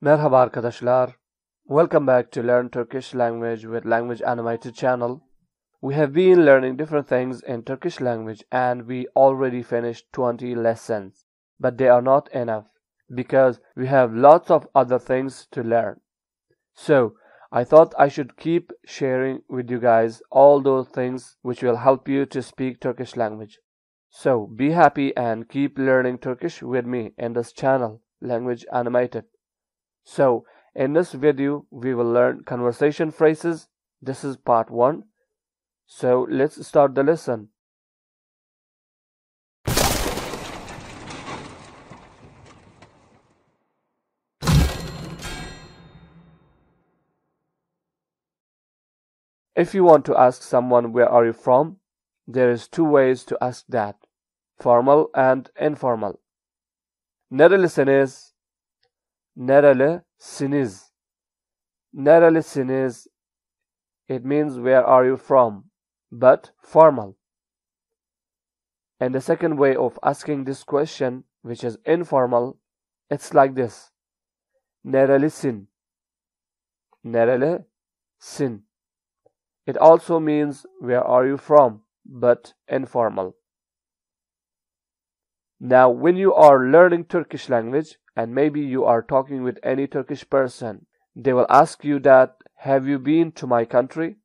Merhaba arkadaşlar. Welcome back to Learn Turkish Language with Language Animated channel. We have been learning different things in Turkish language and we already finished 20 lessons. But they are not enough because we have lots of other things to learn. So, I thought I should keep sharing with you guys all those things which will help you to speak Turkish language. So, be happy and keep learning Turkish with me in this channel, Language Animated. So, in this video, we will learn conversation phrases. This is part 1. So, let's start the lesson. If you want to ask someone where are you from, there is two ways to ask that. Formal and informal. Nerelisiniz? Nerelisiniz? Nerelisiniz? It means where are you from, but formal. And the second way of asking this question, which is informal, it's like this. Nerelisin? Nerelisin? It also means where are you from, but informal. Now, when you are learning Turkish language and maybe you are talking with any Turkish person, they will ask you that, have you been to my country?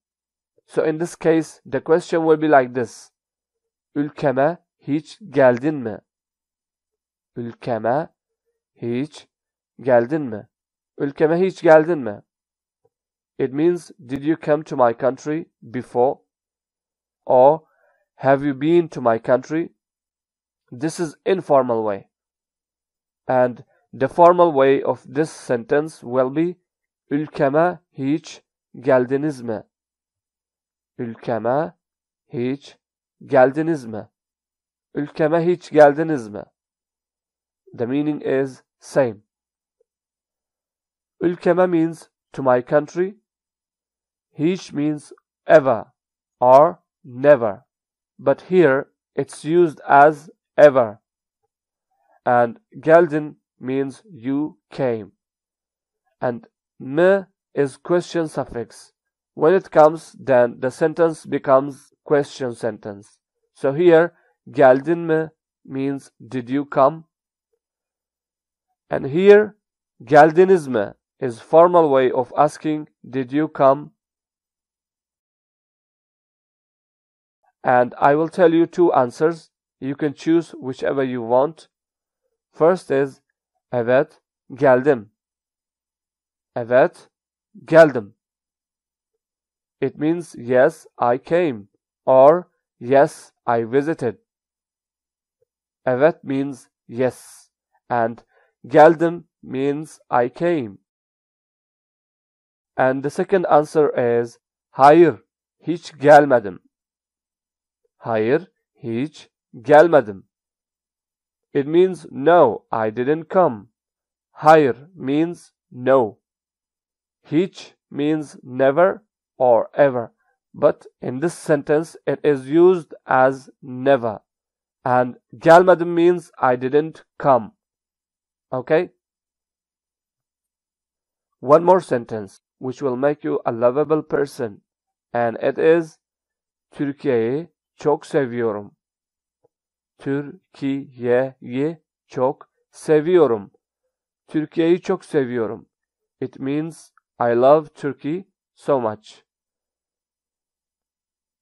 So in this case, the question will be like this. Ülkeme hiç geldin mi? Ülkeme hiç geldin mi? Ülkeme hiç geldin mi? It means, did you come to my country before? Or, have you been to my country? This is informal way. And the formal way of this sentence will be, ülkeme hiç geldiniz mi? Ülkeme hiç geldiniz mi? Ülkeme hiç geldiniz mi? The meaning is same. Ülkeme means to my country Hiç means ever or never, but here it's used as ever. And geldin means you came. And me is question suffix. When it comes, then the sentence becomes question sentence. So here, geldin mi means did you come? And here, geldiniz mi is formal way of asking did you come and I will tell you two answers. You can choose whichever you want. First is Evet geldim. Evet geldim. It means yes, I came or yes, I visited. Evet means yes and geldim means I came. And the second answer is hayır, hiç gelmedim. Hayır, hiç gelmedim. It means no, I didn't come. Hayır means no. Hiç means never or ever. But in this sentence, it is used as never. And gelmedim means I didn't come. Okay? One more sentence which will make you a lovable person. And it is Türkiye'yi çok seviyorum. Türkiye'yi çok seviyorum. Türkiye'yi çok seviyorum. It means I love Turkey so much.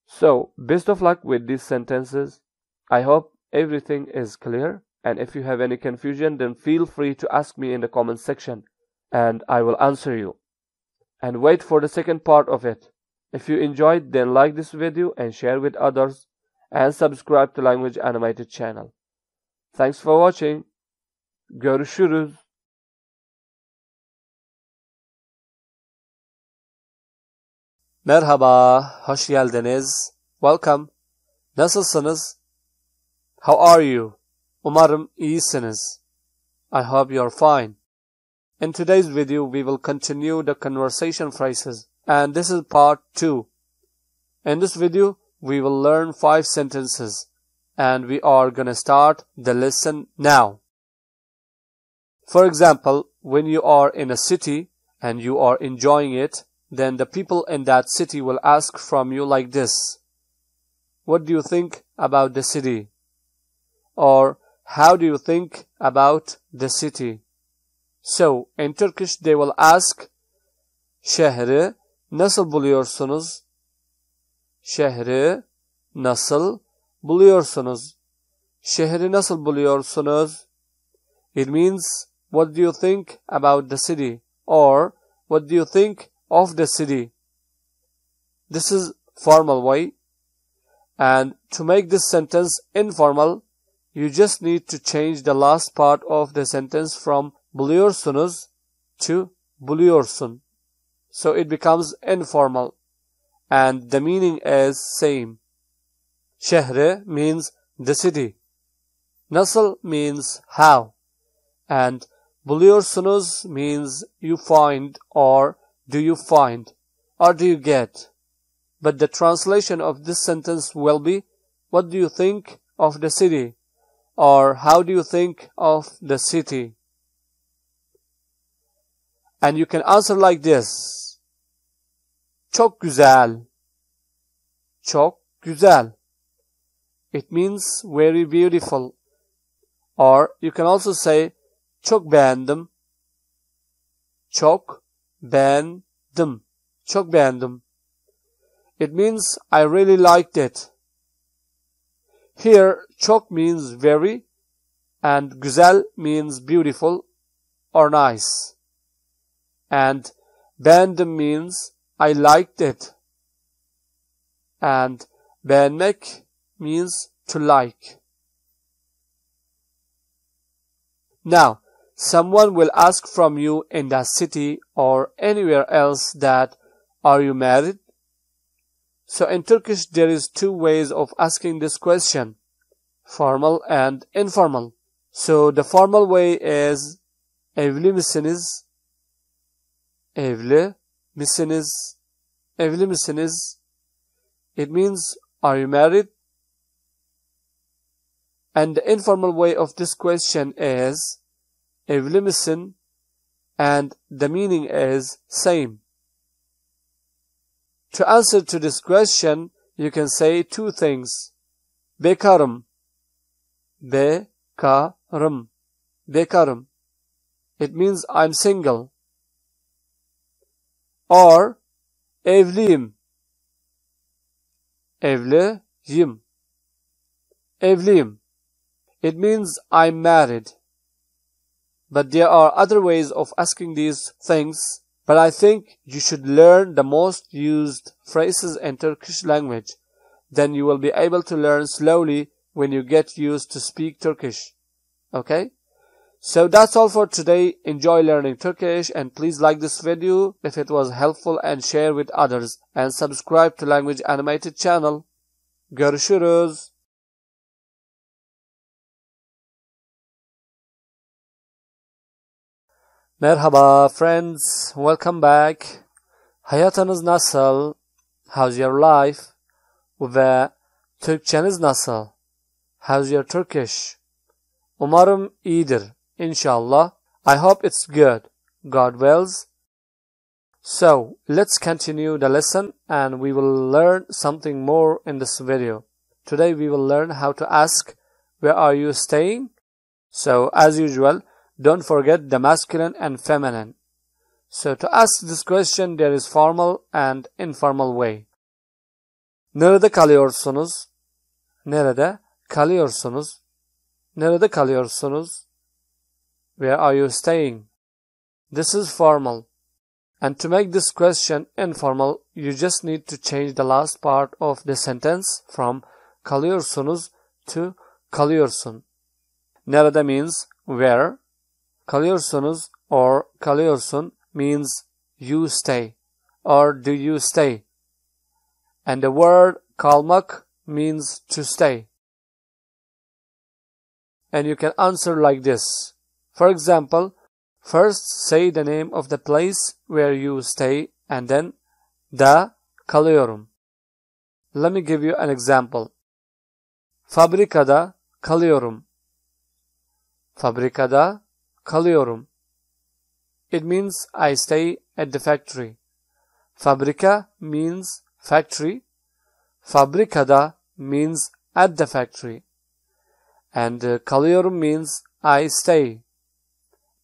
So, best of luck with these sentences. I hope everything is clear. And if you have any confusion, then feel free to ask me in the comment section and I will answer you. And wait for the second part of it. If you enjoyed, then like this video and share with others and subscribe to Language Animated channel. Thanks for watching. Görüşürüz. Merhaba, hoş geldiniz. Welcome. Nasılsınız? How are you? Umarım iyisiniz. I hope you're fine. In today's video, we will continue the conversation phrases, and this is part 2. In this video, we will learn five sentences, and we are gonna start the lesson now. For example, when you are in a city and you are enjoying it, then the people in that city will ask from you like this. What do you think about the city? Or how do you think about the city? So, in Turkish they will ask şehri nasıl buluyorsunuz? Şehri nasıl buluyorsunuz? Şehri nasıl buluyorsunuz? It means what do you think about the city or what do you think of the city? This is formal way and to make this sentence informal you just need to change the last part of the sentence from buluyorsunuz to buluyorsun. So it becomes informal and the meaning is same. Şehre means the city. Nasıl means how. And buluyorsunuz means you find or do you find or do you get. But the translation of this sentence will be what do you think of the city or how do you think of the city? And you can answer like this. Çok güzel. Çok güzel. It means very beautiful. Or you can also say çok beğendim. Çok beğendim. Çok beğendim. It means I really liked it. Here çok means very and güzel means beautiful or nice. And beğendim means I liked it. And beğenmek means to like. Now, someone will ask from you in that city or anywhere else that, are you married? So in Turkish there is two ways of asking this question, formal and informal. So the formal way is evli misiniz? Evli misiniz? Evli misiniz? It means are you married? And the informal way of this question is evli misin? And the meaning is same. To answer to this question, you can say two things. Bekarım. Bekarım. Bekarım. It means I'm single. Or evliyim. Evliyim. Evliyim. It means I'm married. But there are other ways of asking these things, but I think you should learn the most used phrases in Turkish language. Then you will be able to learn slowly when you get used to speak Turkish. Okay? So that's all for today. Enjoy learning Turkish and please like this video if it was helpful and share with others and subscribe to Language Animated channel. Görüşürüz. Merhaba friends, welcome back. Hayatınız nasıl? How's your life? Ve Türkçeniz nasıl? How's your Turkish? Umarım iyidir. İnşallah. I hope it's good. God wills. So, let's continue the lesson and we will learn something more in this video. Today we will learn how to ask, where are you staying? So, as usual, don't forget the masculine and feminine. So to ask this question there is formal and informal way. Nerede kalıyorsunuz? Nerede kalıyorsunuz? Nerede kalıyorsunuz? Where are you staying? This is formal. And to make this question informal, you just need to change the last part of the sentence from kalıyorsunuz to kalıyorsun. Nerede means where kalıyorsunuz or kalıyorsun means you stay or do you stay. And the word kalmak means to stay. And you can answer like this. For example, first say the name of the place where you stay and then da kalıyorum. Let me give you an example. Fabrikada kalıyorum. Fabrikada kalıyorum. it means I stay at the factory. Fabrika means factory. Fabrikada means at the factory. And uh, kalıyorum means I stay.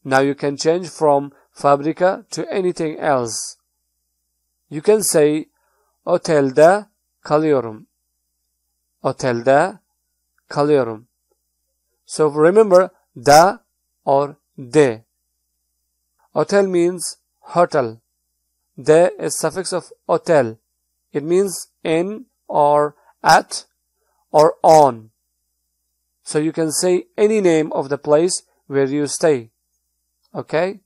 Now you can change from fabrika to anything else. You can say otelde kalıyorum. Otelde kalıyorum. So remember da or de. Hotel means hotel. De is suffix of hotel. It means in or at or on. So you can say any name of the place where you stay. Okay?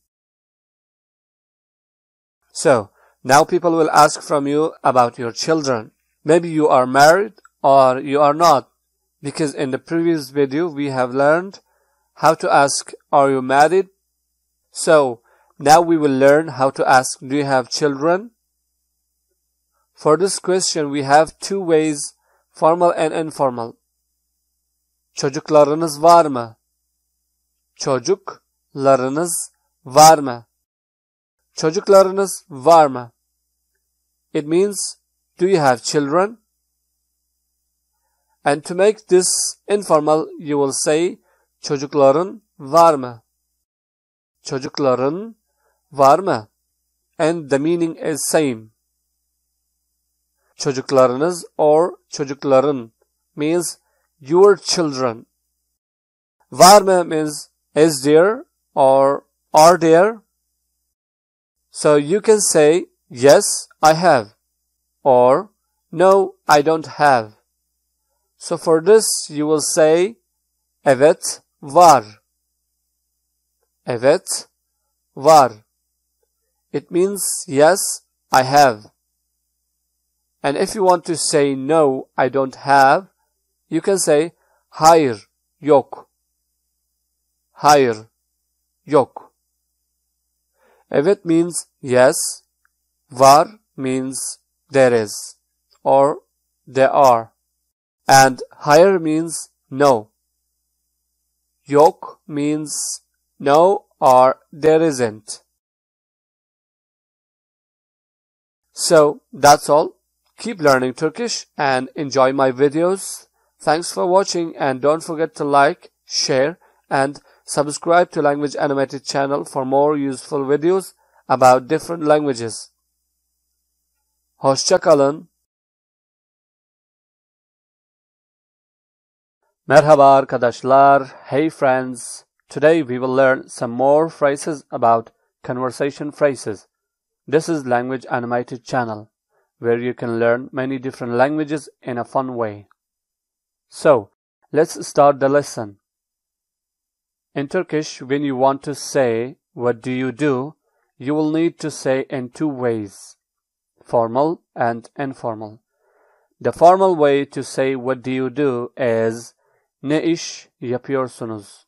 So, now people will ask from you about your children. Maybe you are married or you are not. Because in the previous video we have learned how to ask, are you married? So, now we will learn how to ask, do you have children? For this question we have two ways, formal and informal. Çocuklarınız var mı? Çocuklarınız var mı? Çocuklarınız var mı? It means, do you have children? And to make this informal, you will say, çocukların var mı? Çocukların var mı? And the meaning is same. Çocuklarınız or çocukların means your children. Var mı means is there or are there. So you can say yes, I have or no, I don't have. So for this you will say evet var. Evet var. It means yes, I have. And if you want to say no, I don't have, you can say hayır, yok. Hayır, yok. Evet means yes. Var means there is or there are. And hayır means no. Yok means no or there isn't. So that's all. Keep learning Turkish and enjoy my videos. Thanks for watching and don't forget to like, share and subscribe to Language Animated channel for more useful videos about different languages. Hoşçakalın. Merhaba arkadaşlar. Hey friends. Today we will learn some more phrases about conversation phrases. This is Language Animated channel where you can learn many different languages in a fun way. So, let's start the lesson. In Turkish, when you want to say, what do you do, you will need to say in two ways, formal and informal. The formal way to say what do you do is ne iş yapıyorsunuz?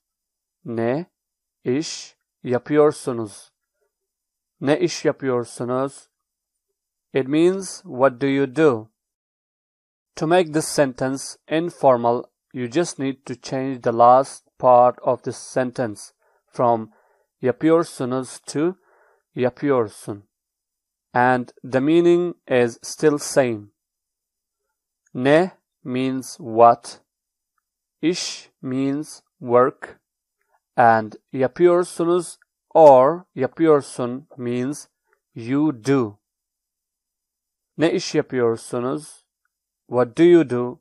Ne iş yapıyorsunuz? Ne iş yapıyorsunuz? It means what do you do? To make this sentence informal, you just need to change the last part of this sentence from yapıyorsunuz to yapıyorsun. And the meaning is still same. Ne means what, iş means work, and yapıyorsunuz or yapıyorsun means you do. Ne iş yapıyorsunuz? What do you do?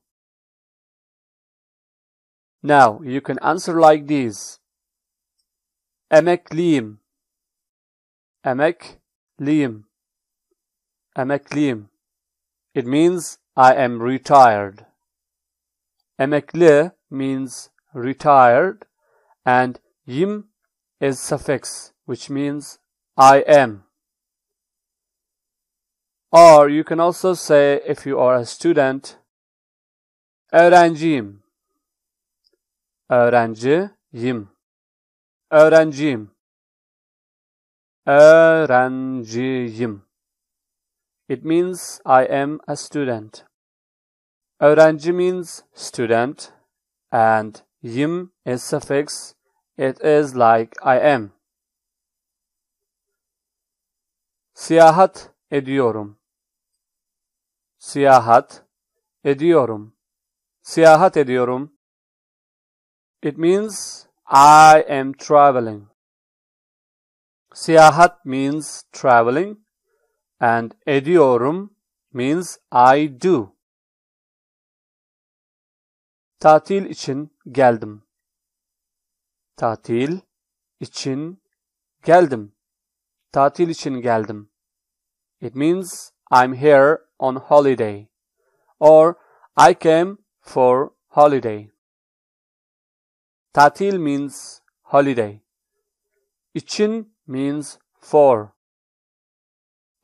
Now you can answer like this. Emekliyim. Emekliyim. Emekliyim. It means I am retired. Emekli means retired and yim is suffix which means I am. Or you can also say if you are a student öğrenciyim. Öğrenciyim. Öğrenciyim. Öğrenciyim. It means I am a student. Öğrenci means student and yim is suffix. It is like I am. Siyahat ediyorum. Siyahat ediyorum. Siyahat ediyorum. It means I am traveling. Siyahat means traveling and ediyorum means I do. Tatil için geldim. Tatil için geldim. Tatil için geldim. It means I'm here on holiday or I came for holiday. Tatil means holiday. İçin means for.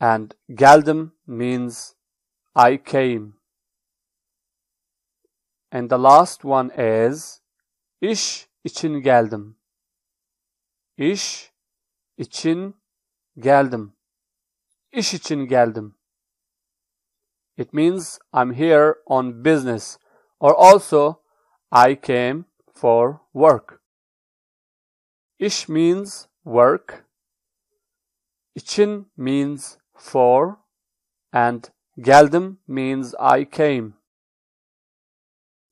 And geldim means I came. And the last one is iş için geldim. İş için geldim. İş için geldim. It means I'm here on business or also I came for work. İş means work. İçin means for and geldim means I came.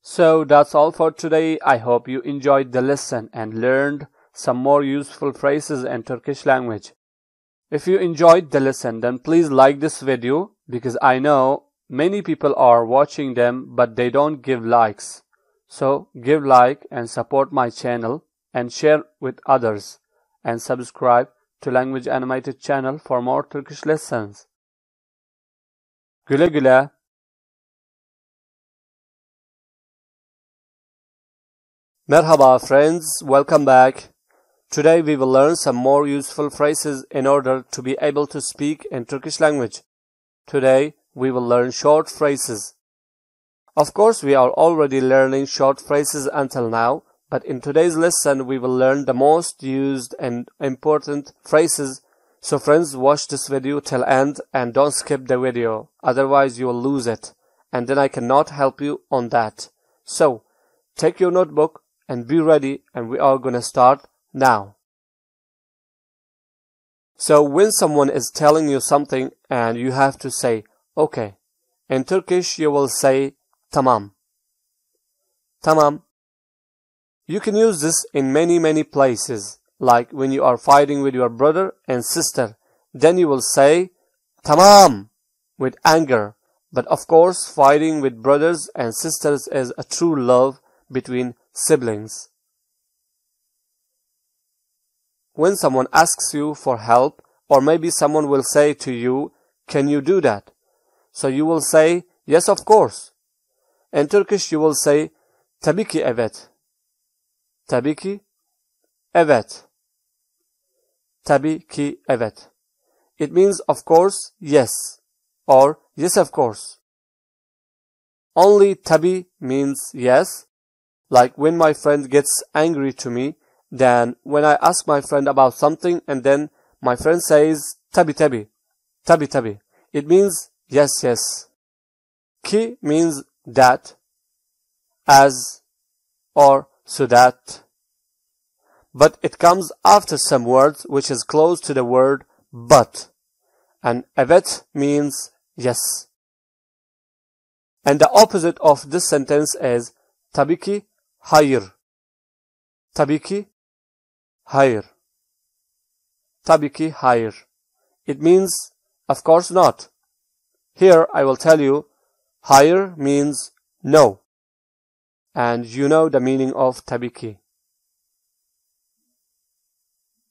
So that's all for today. I hope you enjoyed the lesson and learned some more useful phrases in Turkish language. If you enjoyed the lesson, then please like this video because I know many people are watching them but they don't give likes. So give like and support my channel and share with others and subscribe to Language Animated channel for more Turkish lessons. Güle güle. Merhaba friends, welcome back. Today we will learn some more useful phrases in order to be able to speak in Turkish language. Today we will learn short phrases. Of course we are already learning short phrases until now, but in today's lesson we will learn the most used and important phrases. So friends watch this video till end and don't skip the video, otherwise you will lose it and then I cannot help you on that. So take your notebook and be ready and we are gonna start now. So when someone is telling you something and you have to say okay, in Turkish you will say tamam. Tamam. You can use this in many many places like when you are fighting with your brother and sister then you will say tamam with anger but of course fighting with brothers and sisters is a true love between siblings. When someone asks you for help, or maybe someone will say to you, can you do that? So you will say, yes of course. In Turkish you will say, tabii ki evet. Tabii ki evet. Tabii ki evet. It means of course, yes, or yes of course. Only tabi means yes, like when my friend gets angry to me, then when I ask my friend about something and then my friend says tabi tabi, tabi tabi, it means yes yes. Ki means that, as, or so that. But it comes after some words which is close to the word but. And evet means yes. And the opposite of this sentence is tabiki ki hayır. Tabii ki hayır. Tabii ki hayır. It means of course not. Here I will tell you hayır means no. And you know the meaning of tabiki.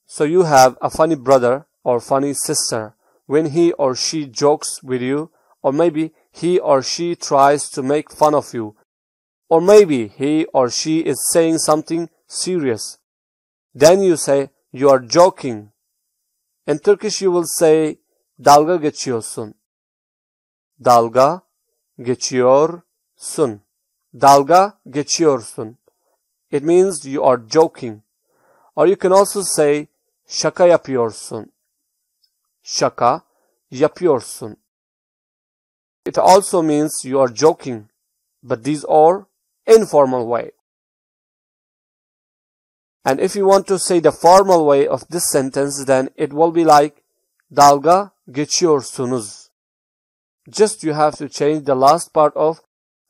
So you have a funny brother or funny sister when he or she jokes with you or maybe he or she tries to make fun of you or maybe he or she is saying something serious. Then you say you are joking. In Turkish you will say dalga geçiyorsun. Dalga geçiyorsun. Dalga geçiyorsun. It means you are joking. Or you can also say şaka yapıyorsun. Şaka yapıyorsun. It also means you are joking, but these are informal way. And if you want to say the formal way of this sentence, then it will be like dalga geçiyorsunuz. Just you have to change the last part of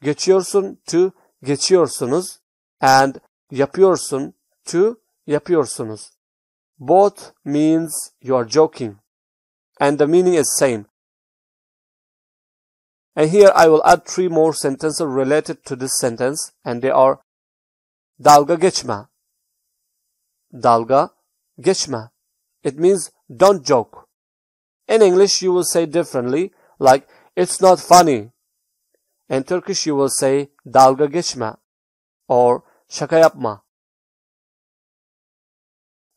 geçiyorsun to geçiyorsunuz and yapıyorsun to yapıyorsunuz. Both means you are joking and the meaning is same. And here I will add three more sentences related to this sentence and they are dalga geçme. Dalga geçme. It means don't joke. In English you will say differently like it's not funny. In Turkish you will say dalga geçme or şaka yapma.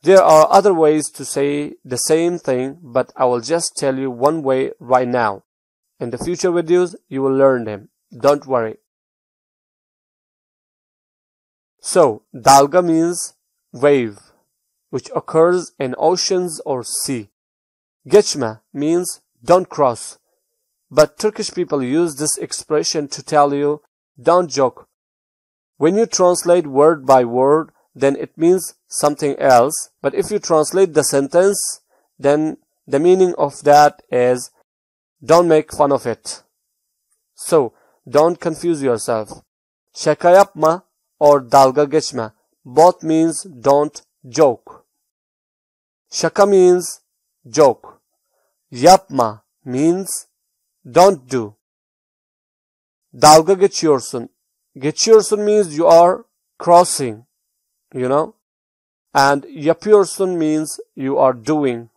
There are other ways to say the same thing, but I will just tell you one way right now. In the future videos, you will learn them. Don't worry. So, dalga means wave, which occurs in oceans or sea. Geçme means don't cross. But Turkish people use this expression to tell you don't joke. When you translate word by word, then it means something else. But if you translate the sentence, then the meaning of that is don't make fun of it. So, don't confuse yourself. Şaka yapma or dalga geçme both means don't joke. Şaka means joke. Yapma means don't do. Dalga geçiyorsun. Geçiyorsun means you are crossing, you know. And yapıyorsun means you are doing.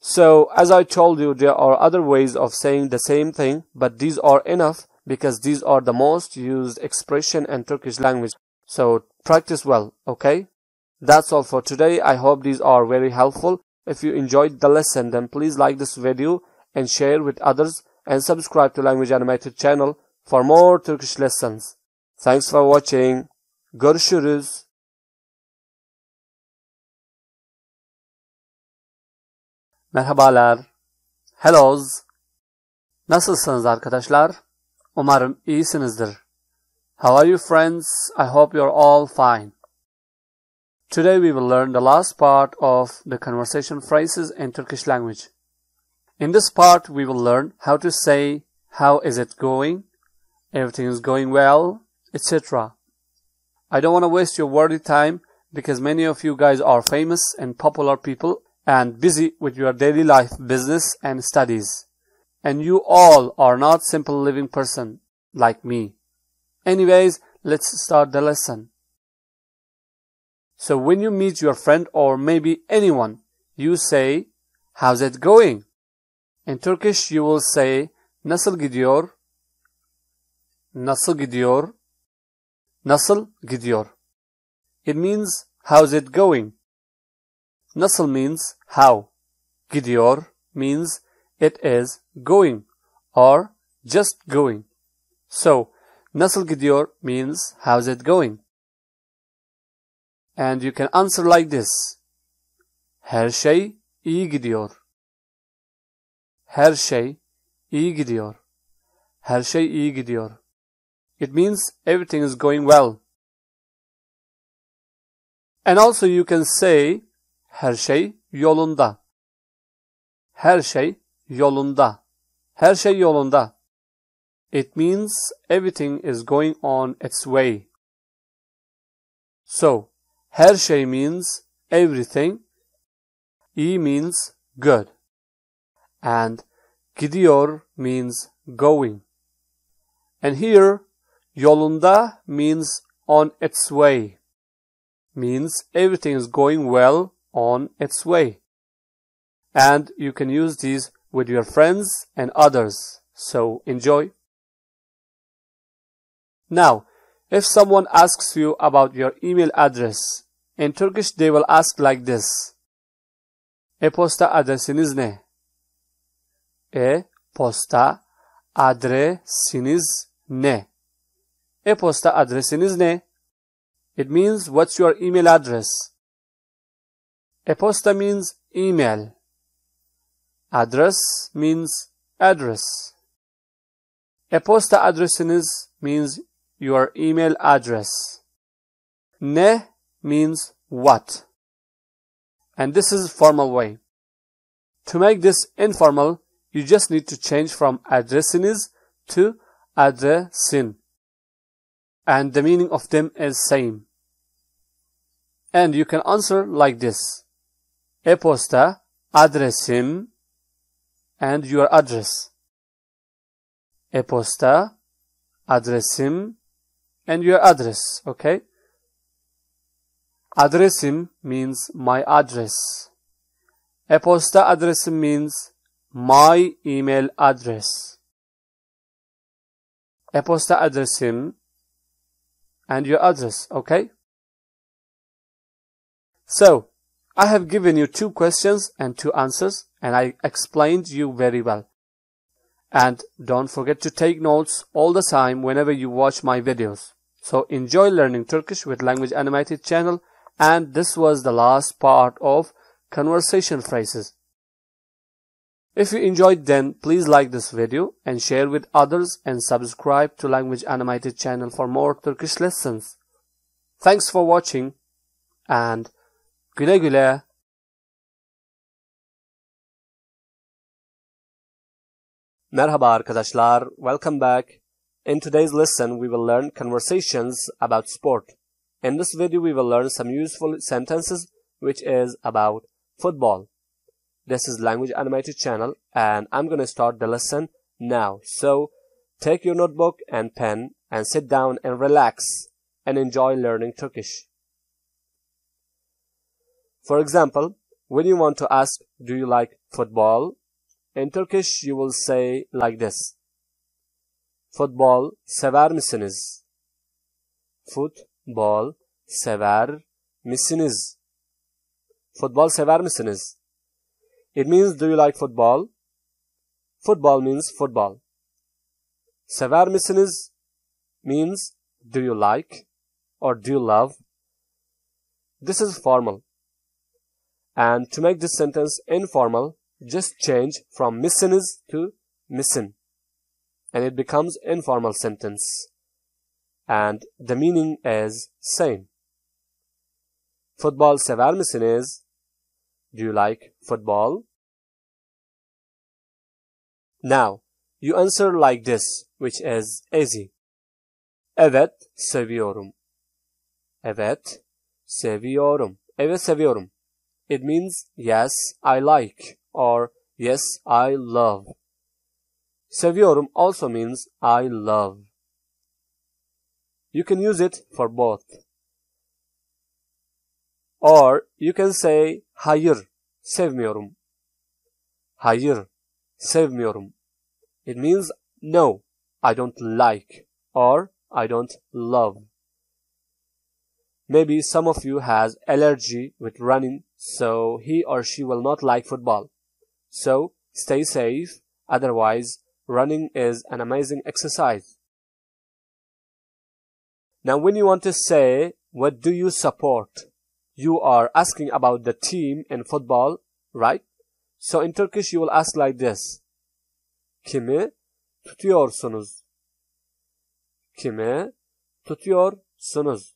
So, as I told you, there are other ways of saying the same thing, but these are enough because these are the most used expression in Turkish language. So, practice well, okay? That's all for today. I hope these are very helpful. If you enjoyed the lesson, then please like this video and share with others and subscribe to Language Animated channel for more Turkish lessons. Thanks for watching. Görüşürüz. Merhabalar. Hellos. Nasılsınız arkadaşlar? Umarım iyisinizdir. How are you friends? I hope you're all fine. Today we will learn the last part of the conversation phrases in Turkish language. In this part we will learn how to say how is it going, everything is going well, etc. I don't want to waste your worthy time because many of you guys are famous and popular people and busy with your daily life, business and studies. And you all are not simple living person like me. Anyways, let's start the lesson. So when you meet your friend or maybe anyone, you say, how's it going? In Turkish you will say, nasıl gidiyor? Nasıl gidiyor? Nasıl gidiyor? It means, how's it going? Nasıl means how. Gidiyor means it is going or just going. So, nasıl gidiyor means how's it going? And you can answer like this. Her şey iyi gidiyor. Her şey iyi gidiyor. Her şey iyi gidiyor. It means everything is going well. And also you can say her şey yolunda. Her şey yolunda. Her şey yolunda. It means everything is going on its way. So, her şey means everything. İyi means good. And gidiyor means going. And here, yolunda means on its way. Means everything is going well on its way. And you can use these with your friends and others. So enjoy. Now, if someone asks you about your email address, in Turkish they will ask like this. E-posta adresiniz ne? E-posta adresiniz ne? E-posta adresiniz ne? It means what's your email address? E-posta means email. Address means address. E-posta adresiniz means your email address. Ne means what. And this is formal way. To make this informal, you just need to change from adresiniz to adresin. And the meaning of them is same. And you can answer like this. E-posta, and your address. E-posta, and your address, okay? Adresim means my address. E-posta adresim means my email address. E-posta adresim and your address, okay? So, I have given you two questions and two answers and I explained you very well. And don't forget to take notes all the time whenever you watch my videos. So enjoy learning Turkish with Language Animated channel and this was the last part of conversation phrases. If you enjoyed then please like this video and share with others and subscribe to Language Animated channel for more Turkish lessons. Thanks for watching and güle güle. Merhaba arkadaşlar, welcome back. In today's lesson we will learn conversations about sport. In this video we will learn some useful sentences which is about football. This is language animated channel and I'm going to start the lesson now. So take your notebook and pen and sit down and relax and enjoy learning Turkish. For example, when you want to ask, do you like football? In Turkish you will say like this. Futbol sever misiniz? Futbol sever misiniz? Futbol sever misiniz? It means do you like football? Football means football. Sever misiniz means do you like or do you love? This is formal. And to make this sentence informal, just change from misiniz to misin. And it becomes informal sentence. And the meaning is same. Futbol sever misiniz? Do you like football? Now, you answer like this, which is easy. Evet, seviyorum. Evet, seviyorum. Evet, seviyorum. It means yes, I like or yes, I love. Seviyorum also means I love. You can use it for both. Or you can say hayır, sevmiyorum. Hayır, sevmiyorum. It means no, I don't like or I don't love. Maybe some of you has allergy with running, so he or she will not like football. So stay safe, otherwise running is an amazing exercise. Now when you want to say, what do you support? You are asking about the team in football, right? So in Turkish you will ask like this. Kimi tutuyorsunuz? Kimi tutuyorsunuz?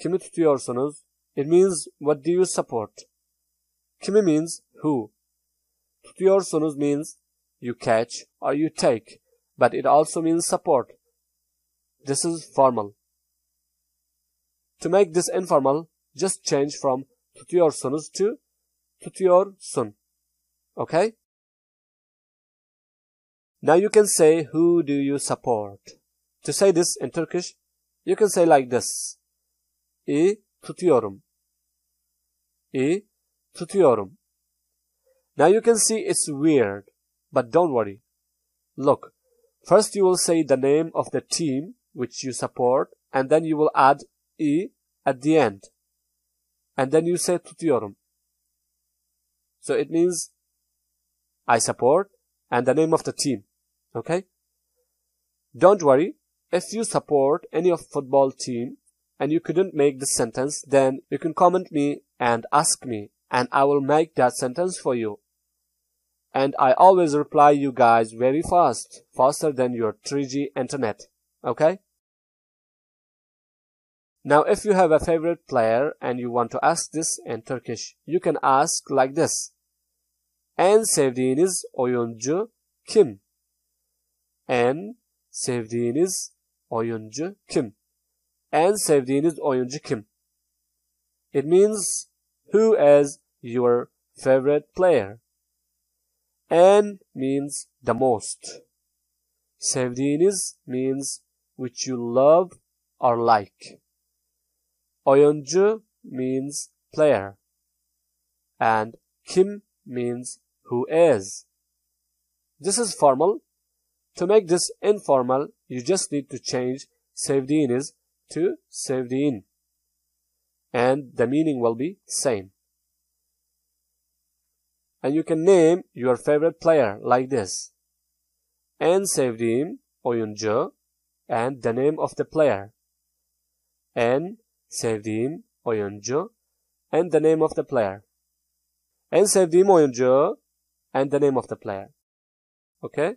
Kimi tutuyorsunuz? It means what do you support? Kimi means who. Tutuyorsunuz means you catch or you take, but it also means support. This is formal. To make this informal, just change from tutuyorsunuz to tutuyorsun. Okay? Now you can say who do you support. To say this in Turkish, you can say like this. I tutuyorum. I tutuyorum. Now you can see it's weird, but don't worry. Look, first you will say the name of the team which you support, and then you will add E at the end. And then you say tutuyorum. So it means I support and the name of the team. Okay? Don't worry. If you support any of football team and you couldn't make this sentence, then you can comment me and ask me and I will make that sentence for you. And I always reply you guys very fast, faster than your 3G internet. Okay? Now if you have a favorite player and you want to ask this in Turkish, you can ask like this. En sevdiğiniz oyuncu kim? En sevdiğiniz oyuncu kim? En sevdiğiniz oyuncu kim? It means who is your favorite player. En means the most. Sevdiğiniz means which you love or like. Oyuncu means player. And kim means who is. This is formal. To make this informal, you just need to change sevdiğiniz to sevdiğin. And the meaning will be same. And you can name your favorite player like this. En sevdiğim oyuncu and the name of the player. En sevdiğim oyuncu and the name of the player. En sevdiğim oyuncu and the name of the player. Okay?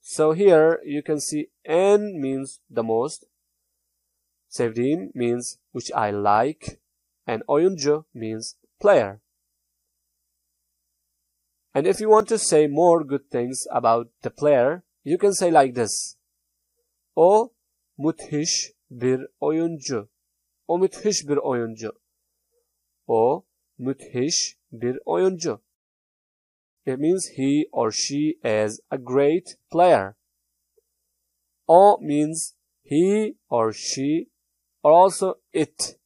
So here you can see en means the most. Sevdiğim means which I like. And oyuncu means player. And if you want to say more good things about the player, you can say like this. O müthiş bir oyuncu. O müthiş bir oyuncu. O müthiş bir oyuncu. It means he or she is a great player. O means he or she or also it.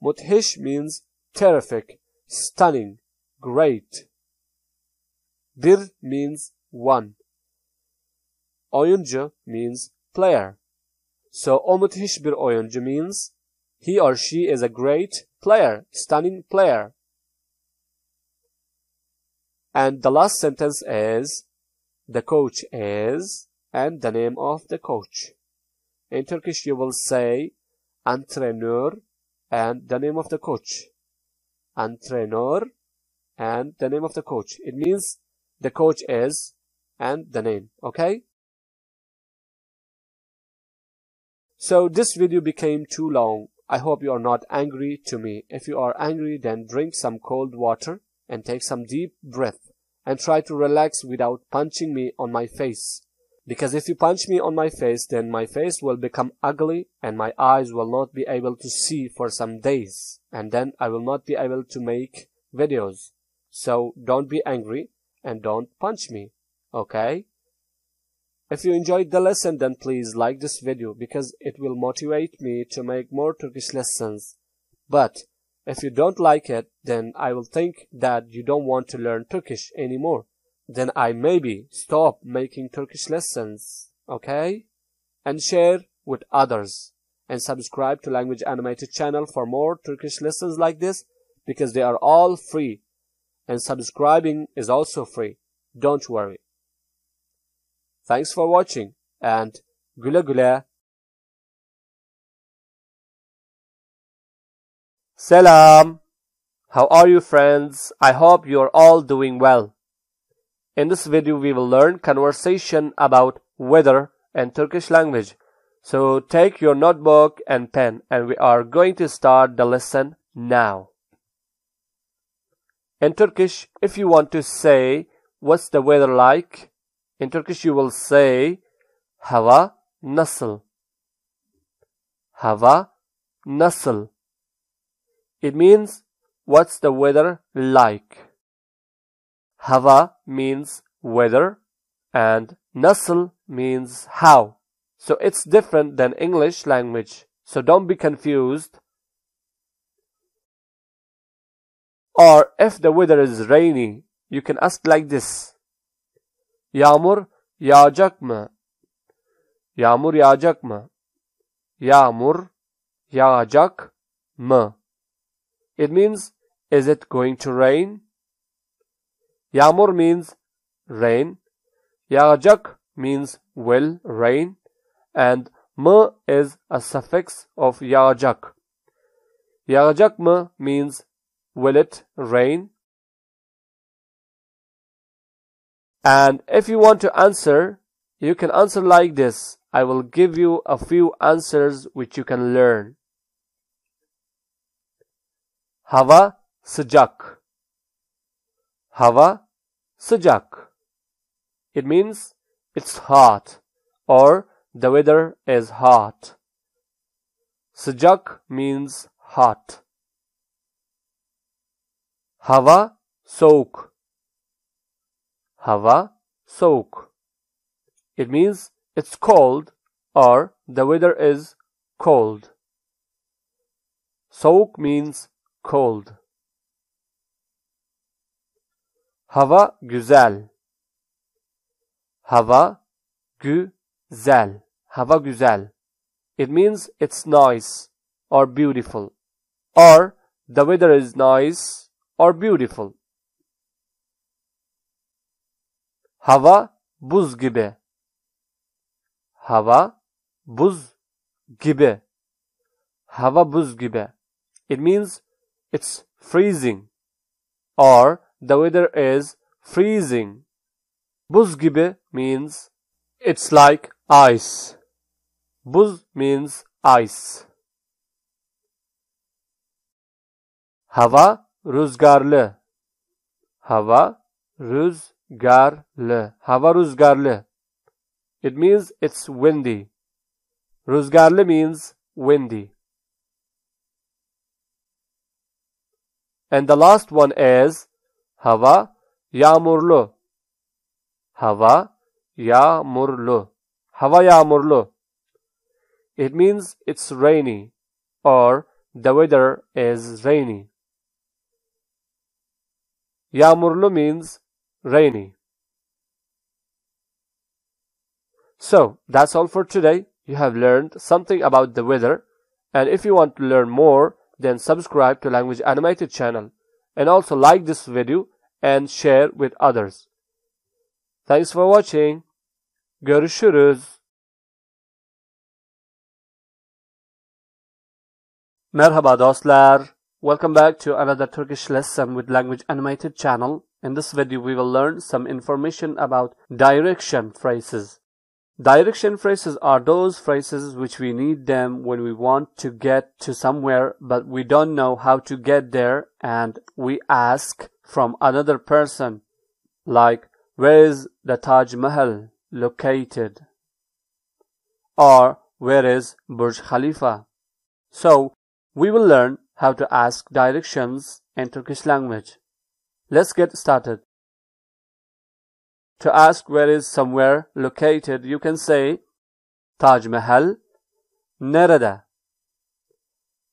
Müthiş means terrific, stunning, great. Bir means one. Oyuncu means player. So o müthiş bir oyuncu means he or she is a great player, stunning player. And the last sentence is the coach is and the name of the coach. In Turkish you will say antrenör and the name of the coach. Antrenör and the name of the coach. It means the coach is and the name. Okay? So this video became too long. I hope you are not angry to me. If you are angry, then drink some cold water and take some deep breath and try to relax without punching me on my face. Because if you punch me on my face, then my face will become ugly and my eyes will not be able to see for some days. And then I will not be able to make videos. So don't be angry and don't punch me. Okay? If you enjoyed the lesson, then please like this video because it will motivate me to make more Turkish lessons. But if you don't like it, then I will think that you don't want to learn Turkish anymore. Then I maybe stop making Turkish lessons. Okay? And share with others. And subscribe to Language Animated channel for more Turkish lessons like this because they are all free. And subscribing is also free. Don't worry. Thanks for watching and güle güle. Selam. How are you friends? I hope you are all doing well. In this video we will learn conversation about weather and Turkish language. So take your notebook and pen and we are going to start the lesson now. In Turkish, if you want to say what's the weather like, in Turkish you will say hava nasıl? Hava nasıl? It means what's the weather like? Hava means weather and nasıl means how. So it's different than English language. So don't be confused. Or if the weather is rainy, you can ask like this. Yağmur yağacak mı? Yağmur yağacak mı? Yağmur yağacak mı? It means is it going to rain? Yağmur means rain. Yağacak means will rain and mı is a suffix of yağacak. Yağacak mı means will it rain? And if you want to answer, you can answer like this. I will give you a few answers which you can learn. Hava sıcak. Hava sıcak. It means it's hot or the weather is hot. Sıcak means hot. Hava soğuk. Hava soğuk. It means it's cold or the weather is cold. Soğuk means cold. Hava güzel. Hava güzel. Hava güzel. It means it's nice or beautiful. Or the weather is nice or beautiful. Hava buz gibi. Hava buz gibi. Hava buz gibi. It means it's freezing or the weather is freezing. Buz gibi means it's like ice. Buz means ice. Hava rüzgarlı. Hava rüzgarlı. Hava rüzgarlı. It means it's windy. Rüzgarlı means windy. And the last one is hava yağmurlu. Hava yağmurlu. Hava yağmurlu. It means it's rainy or the weather is rainy. Yağmurlu means rainy. So, that's all for today. You have learned something about the weather. And if you want to learn more, then subscribe to Language Animated channel. And also like this video and share with others. Thanks for watching. Görüşürüz. Merhaba dostlar. Welcome back to another Turkish lesson with Language Animated channel. In this video we will learn some information about direction phrases. Direction phrases are those phrases which we need them when we want to get to somewhere but we don't know how to get there and we ask from another person like where is the Taj Mahal located or where is Burj Khalifa. So we will learn how to ask directions in Turkish language. Let's get started. To ask where is somewhere located, you can say Taj Mahal nerede?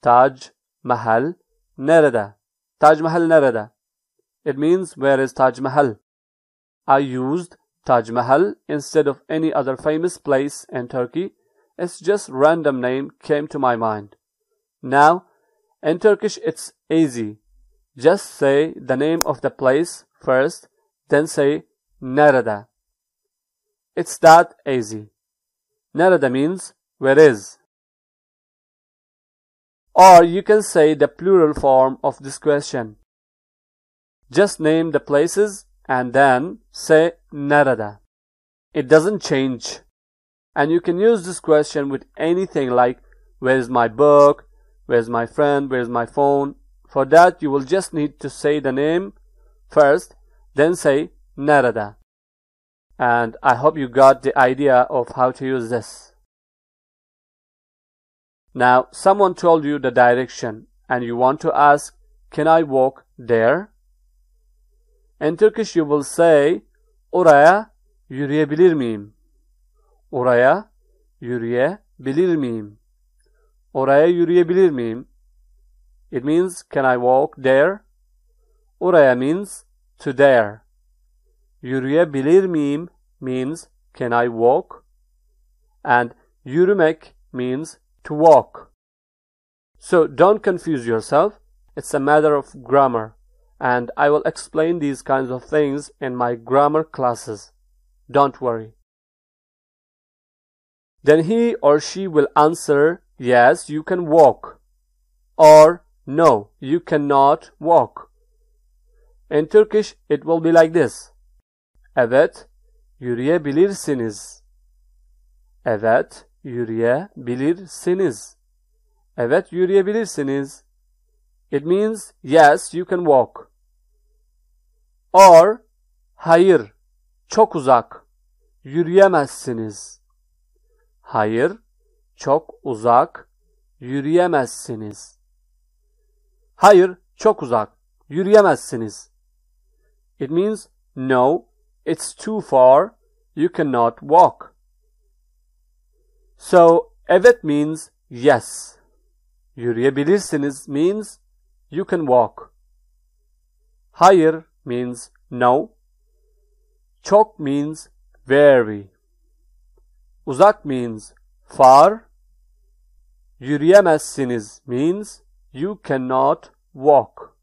Taj Mahal nerede? Taj Mahal nerede? It means where is Taj Mahal? I used Taj Mahal instead of any other famous place in Turkey. It's just random name came to my mind. Now, in Turkish it's easy. Just say the name of the place first, then say nerede. It's that easy. Nerede means where is. Or you can say the plural form of this question. Just name the places and then say nerede. It doesn't change. And you can use this question with anything like where is my book, where's my friend, where's my phone. For that you will just need to say the name first, then say nerede. And I hope you got the idea of how to use this. Now, someone told you the direction and you want to ask, can I walk there? In Turkish you will say, oraya yürüyebilir miyim? Oraya yürüyebilir miyim? Oraya yürüyebilir miyim? It means, can I walk there? Oraya means to there. Yürüyebilir miyim means can I walk? And yürümek means to walk. So don't confuse yourself. It's a matter of grammar. And I will explain these kinds of things in my grammar classes. Don't worry. Then he or she will answer, yes, you can walk. Or, no, you cannot walk. In Turkish, it will be like this. Evet, yürüyebilirsiniz. Evet, yürüyebilirsiniz. Evet, yürüyebilirsiniz. It means yes, you can walk. or hayır çok uzak yürüyemezsiniz. Hayır çok uzak yürüyemezsiniz. Hayır çok uzak yürüyemezsiniz. It means no, it's too far, you cannot walk. So evet means yes. Yürüyebilirsiniz means you can walk. Hayır means no. Çok means very. Uzak means far. Yürüyemezsiniz means you cannot walk.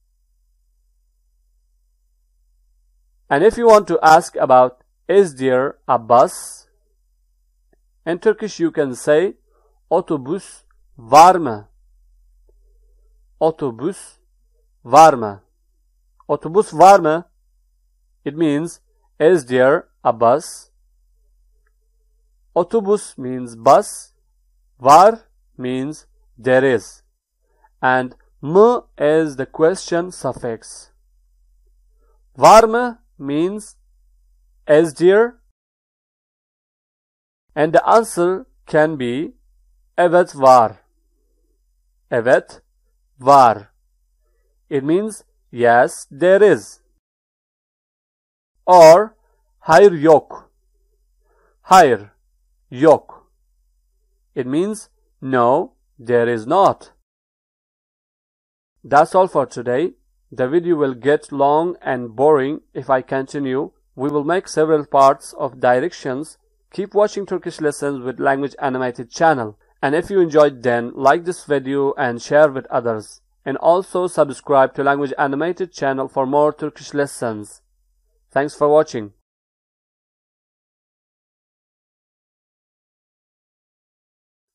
And if you want to ask about is there a bus? In Turkish you can say otobüs var mı? Otobüs var mı? Otobüs var mı? It means is there a bus? Otobüs means bus. Var means there is. And mı is the question suffix. Var mı means is there and the answer can be evet var. Evet var. It means yes there is. Or hayır yok. Hayır yok. It means no there is not. That's all for today. The video will get long and boring if I continue. We will make several parts of directions. Keep watching Turkish lessons with Language Animated channel. And if you enjoyed then, like this video and share with others. And also subscribe to Language Animated channel for more Turkish lessons. Thanks for watching.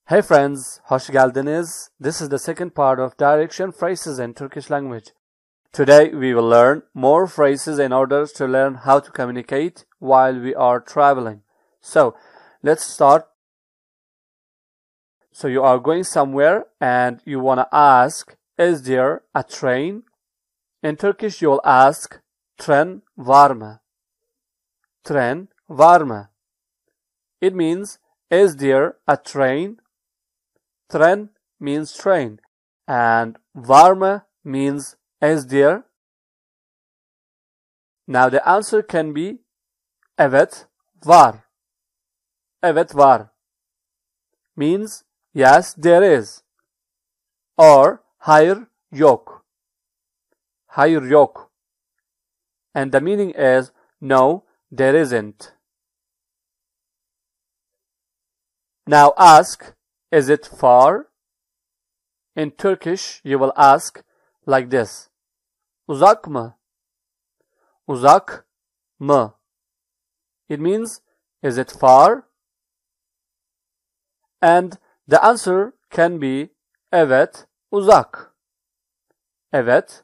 Hey friends, hoş geldiniz. This is the second part of direction phrases in Turkish language. Today we will learn more phrases in order to learn how to communicate while we are traveling. So, let's start. So you are going somewhere and you want to ask, is there a train? In Turkish you'll ask, tren var mı? Tren var mı? It means, is there a train? Tren means train and var mı means is there. Now the answer can be evet var. Evet var means yes there is or hayır yok. Hayır yok. And the meaning is no there isn't. Now ask is it far? In Turkish, you will ask like this. Uzak mı? Uzak mı? It means, is it far? And the answer can be evet uzak. Evet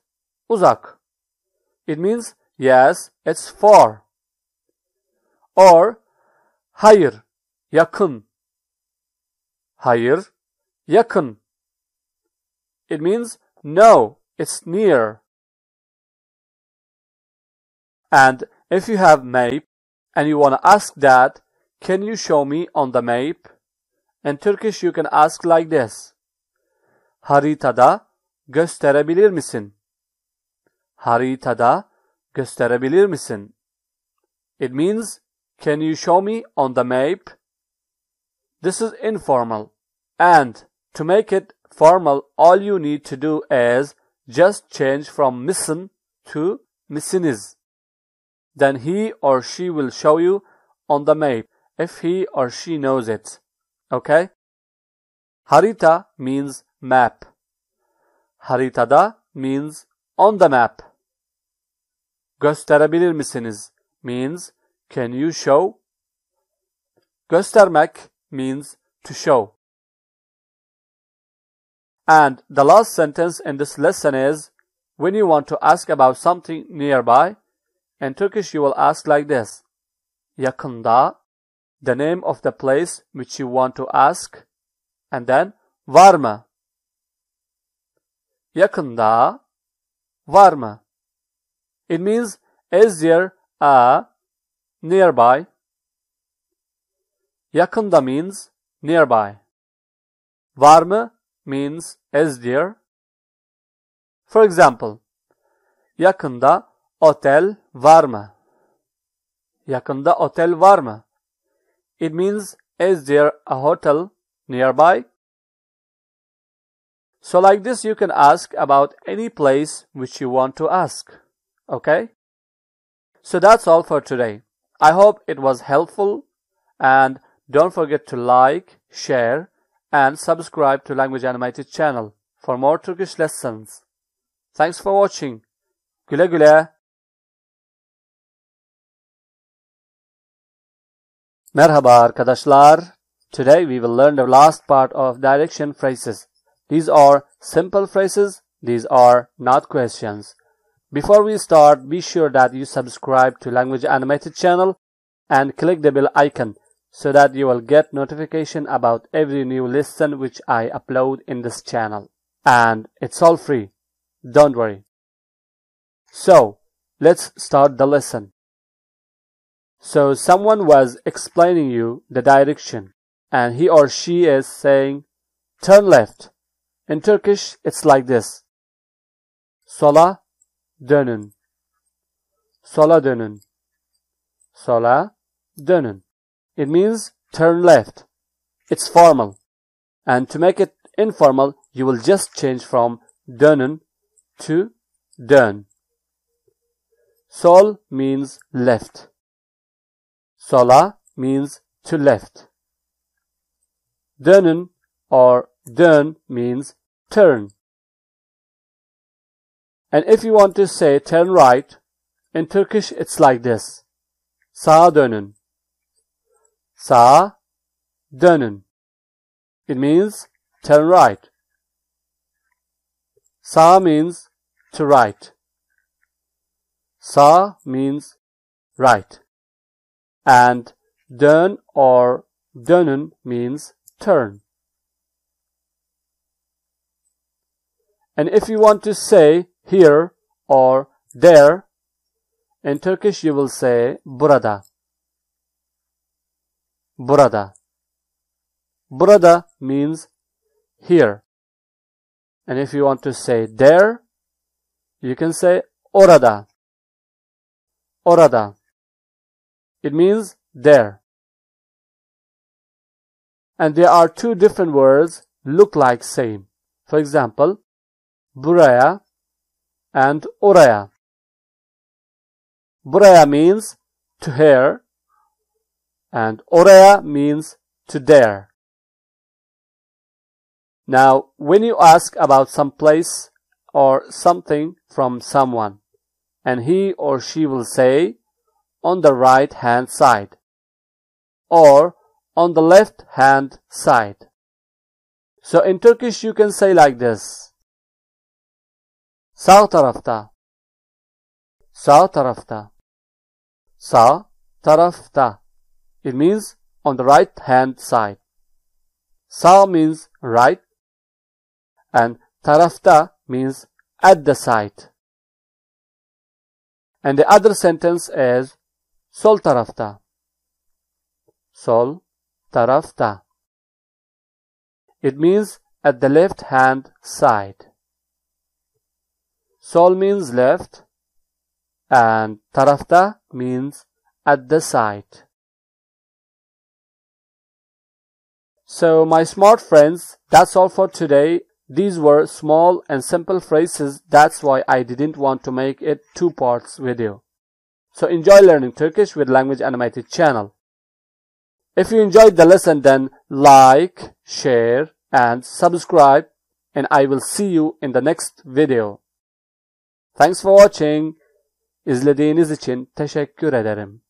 uzak. It means yes, it's far. Or hayır yakın. Hayır, yakın. It means no, it's near. And if you have map and you want to ask that, can you show me on the map? In Turkish you can ask like this. Haritada gösterebilir misin? Haritada gösterebilir misin? It means, can you show me on the map? This is informal. And to make it formal, all you need to do is just change from misin to misiniz. Then he or she will show you on the map if he or she knows it. Okay? Harita means map. Haritada means on the map. Gösterebilir misiniz means can you show? Göstermek means to show. And the last sentence in this lesson is when you want to ask about something nearby, in Turkish you will ask like this. Yakında, the name of the place which you want to ask, and then var mı? Yakında, var mı? It means Is there a nearby? Yakında means nearby. Var mı means is there. For example, yakında otel var mı? Yakında otel var mı? It means is there a hotel nearby? So like this you can ask about any place which you want to ask. Okay? So that's all for today. I hope it was helpful and don't forget to like, share and subscribe to Language Animated channel for more Turkish lessons. Thanks for watching. Güle güle. Merhaba arkadaşlar. Today we will learn the last part of direction phrases. These are simple phrases. These are not questions. Before we start, be sure that you subscribe to Language Animated channel and click the bell icon so that you will get notification about every new lesson which I upload in this channel. And it's all free. Don't worry. So, let's start the lesson. So someone was explaining you the direction and he or she is saying turn left. In Turkish it's like this. Sola dönün. Sola dönün. Sola dönün. It means turn left. It's formal. And to make it informal, you will just change from dönün to dön. Sol means left. Sola means to left. Dönün or dön means turn. And if you want to say turn right, in Turkish it's like this. Sağa dönün. Sağa dönün. It means turn right. Sağ means to right. Sağ means right. And dön or dönün means turn. And if you want to say here or there, in Turkish you will say burada. Burada. Burada means here. And if you want to say there, you can say orada. Orada. It means there. And there are two different words look like same. For example, buraya and oraya. Buraya means to here and oraya means to dare. Now, when you ask about some place or something from someone, and he or she will say, on the right hand side, or on the left hand side. So in Turkish you can say like this. Sağ tarafta. Sağ tarafta. Sağ tarafta. It means on the right hand side. Sağ means right and tarafta means at the side. And the other sentence is sol tarafta. Sol tarafta. It means at the left hand side. Sol means left and tarafta means at the side. So my smart friends, that's all for today. These were small and simple phrases. That's why I didn't want to make it two parts video. So enjoy learning Turkish with Language Animated channel. If you enjoyed the lesson then like, share and subscribe and I will see you in the next video. Thanks for watching. İzlediğiniz için teşekkür ederim.